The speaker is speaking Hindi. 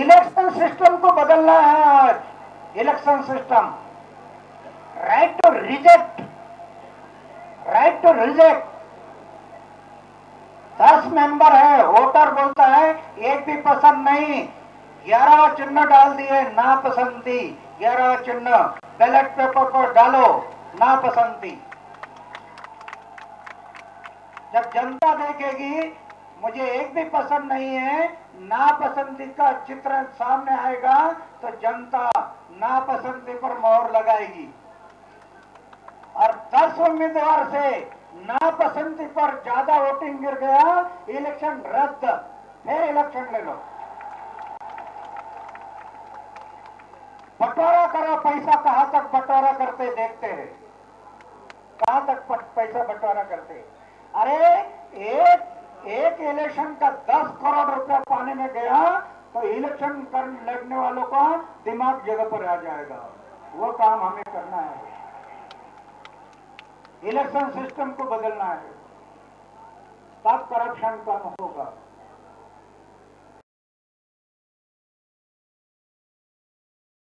इलेक्शन सिस्टम को बदलना है आज। Election system right to reject right to reject दस मेंबर है वोटर बोलता है एक भी पसंद नहीं। ग्यारह चिन्ह डाल दिए, ना पसंदी। ग्यारह चिन्ह। बैलेट पेपर पर डालो, ना पसंदी। जब जनता देखेगी मुझे एक भी पसंद नहीं है, नापसंदी का चित्र सामने आएगा तो जनता नापसंदी पर मोहर लगाएगी। और दस उम्मीदवार से नापसंदी पर ज़्यादा वोटिंग गिर गया, इलेक्शन रद्द, फिर इलेक्शन ले लो। बंटवारा करो, पैसा कहाँ तक बंटवारा करते देखते हैं। कहाँ तक पैसा बंटवारा करते अरे एक इलेक्शन का दस करोड़ रुपया पाने में गया तो इलेक्शन कर लड़ने वालों का दिमाग जगह पर आ जाएगा। वो काम हमें करना है। इलेक्शन सिस्टम को बदलना है। तब करप्शन कम होगा।